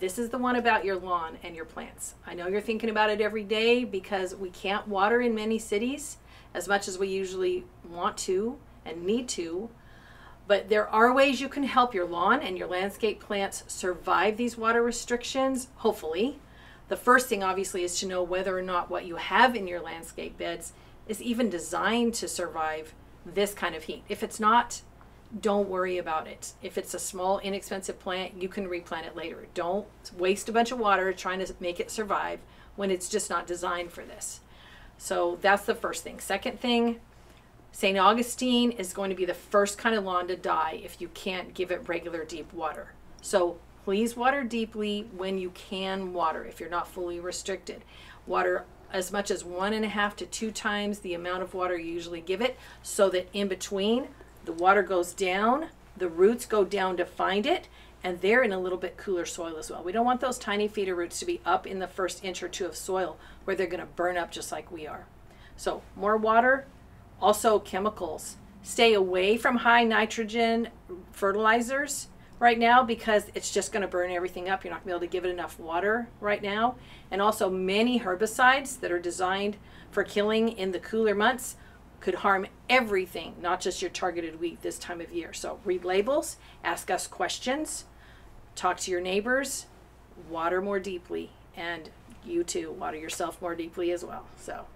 this is the one about your lawn and your plants. I know you're thinking about it every day because we can't water in many cities as much as we usually want to and need to. But there are ways you can help your lawn and your landscape plants survive these water restrictions, hopefully. The first thing, obviously, is to know whether or not what you have in your landscape beds is even designed to survive this kind of heat. If it's not, don't worry about it. If it's a small, inexpensive plant, you can replant it later. Don't waste a bunch of water trying to make it survive when it's just not designed for this. So that's the first thing. Second thing, St. Augustine is going to be the first kind of lawn to die if you can't give it regular deep water. So please water deeply when you can water if you're not fully restricted. Water as much as one and a half to two times the amount of water you usually give it so that in between the water goes down, the roots go down to find it, and they're in a little bit cooler soil as well. We don't want those tiny feeder roots to be up in the first inch or two of soil where they're going to burn up just like we are. So, more water, also chemicals. Stay away from high nitrogen fertilizers right now because it's just going to burn everything up. You're not going to be able to give it enough water right now. And also, many herbicides that are designed for killing in the cooler months could harm everything, not just your targeted wheat this time of year. So read labels, ask us questions, talk to your neighbors, water more deeply, and you too water yourself more deeply as well. So